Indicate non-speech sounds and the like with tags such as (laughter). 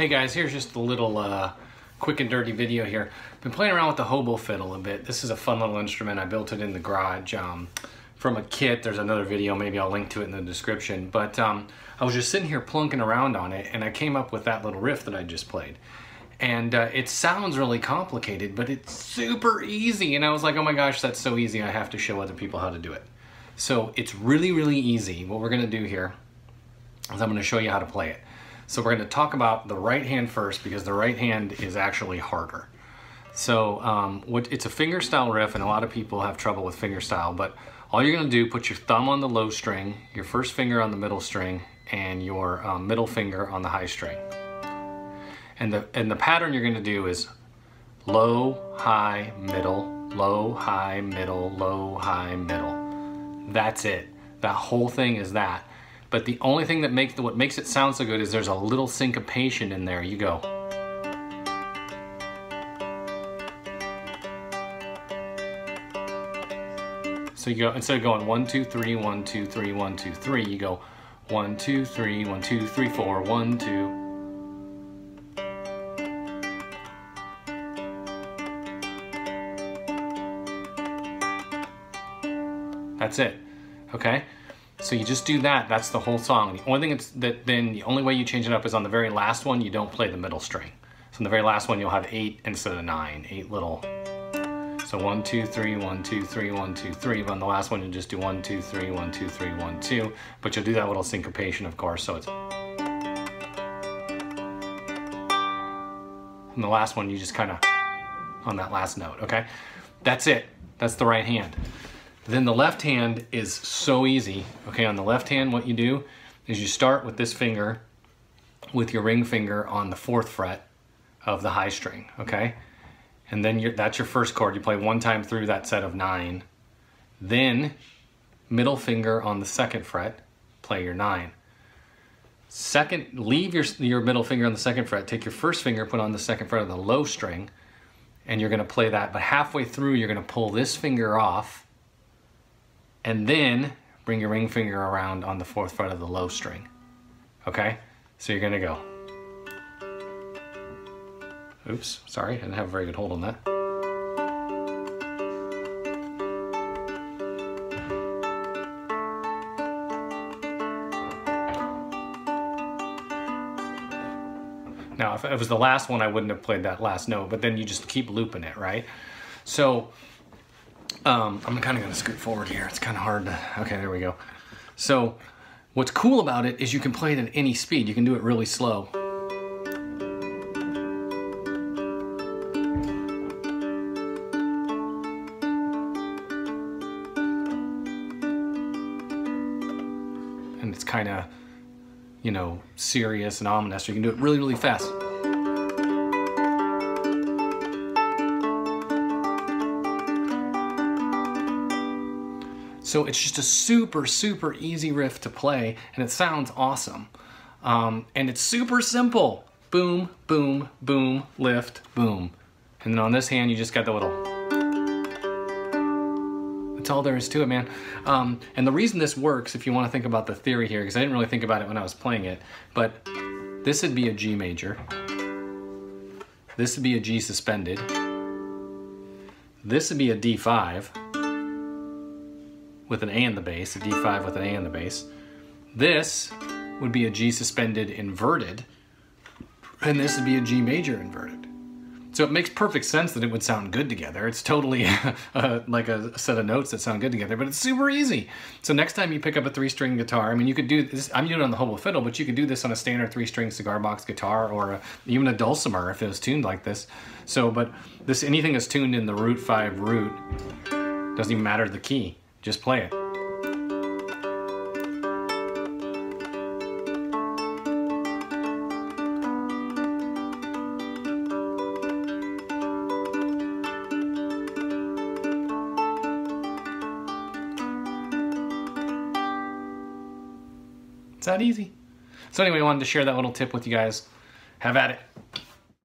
Hey guys, here's just a little uh, quick and dirty video here. Been playing around with the hobo fiddle a bit. This is a fun little instrument. I built it in the garage um, from a kit. There's another video, maybe I'll link to it in the description. But um, I was just sitting here plunking around on it and I came up with that little riff that I just played. And uh, it sounds really complicated, but it's super easy. And I was like, oh my gosh, that's so easy. I have to show other people how to do it. So it's really, really easy. What we're gonna do here is I'm gonna show you how to play it. So we're going to talk about the right hand first because the right hand is actually harder. So um, what, it's a fingerstyle riff and a lot of people have trouble with fingerstyle, but all you're going to do, put your thumb on the low string, your first finger on the middle string, and your um, middle finger on the high string. And the, and the pattern you're going to do is low, high, middle, low, high, middle, low, high, middle. That's it. That whole thing is that. But the only thing that makes what makes it sound so good is there's a little syncopation in there. You go. So you go instead of going one, two, three, one, two, three, one, two, three, you go one, two, three, one, two, three, four, one, two. That's it. Okay? So you just do that, that's the whole song. The only thing that then, the only way you change it up is on the very last one, you don't play the middle string. So on the very last one, you'll have eight instead of nine, eight little. So one, two, three, one, two, three, one, two, three. But on the last one, you just do one, two, three, one, two, three, one, two. But you'll do that little syncopation, of course, so it's. And the last one, you just kind of on that last note, okay? That's it. That's the right hand. Then the left hand is so easy. Okay, on the left hand, what you do is you start with this finger with your ring finger on the fourth fret of the high string, okay? And then that's your first chord. You play one time through that set of nine. Then middle finger on the second fret, play your nine. Second, leave your, your middle finger on the second fret, take your first finger, put on the second fret of the low string, and you're gonna play that, but halfway through, you're gonna pull this finger off, and then bring your ring finger around on the fourth fret of the low string. Okay? So you're gonna go. Oops, sorry, I didn't have a very good hold on that. Now, if it was the last one, I wouldn't have played that last note, but then you just keep looping it, right? So um, I'm kind of to scoot forward here. It's kind of hard to, okay, there we go. So what's cool about it is you can play it at any speed. You can do it really slow. And it's kind of, you know, serious and ominous. You can do it really, really fast. So it's just a super, super easy riff to play and it sounds awesome. Um, and it's super simple. Boom, boom, boom, lift, boom. And then on this hand, you just got the little. That's all there is to it, man. Um, and the reason this works, if you want to think about the theory here, because I didn't really think about it when I was playing it, but this would be a G major. This would be a G suspended. This would be a D5 with an A in the bass, a D5 with an A in the bass. This would be a G suspended inverted, and this would be a G major inverted. So it makes perfect sense that it would sound good together. It's totally (laughs) uh, like a set of notes that sound good together, but it's super easy. So next time you pick up a three-string guitar, I mean, you could do this, I'm doing it on the hobo fiddle, but you could do this on a standard three-string cigar box guitar or a, even a dulcimer if it was tuned like this. So, but this anything that's tuned in the root five root, doesn't even matter the key. Just play it. It's that easy. So anyway, I wanted to share that little tip with you guys. Have at it.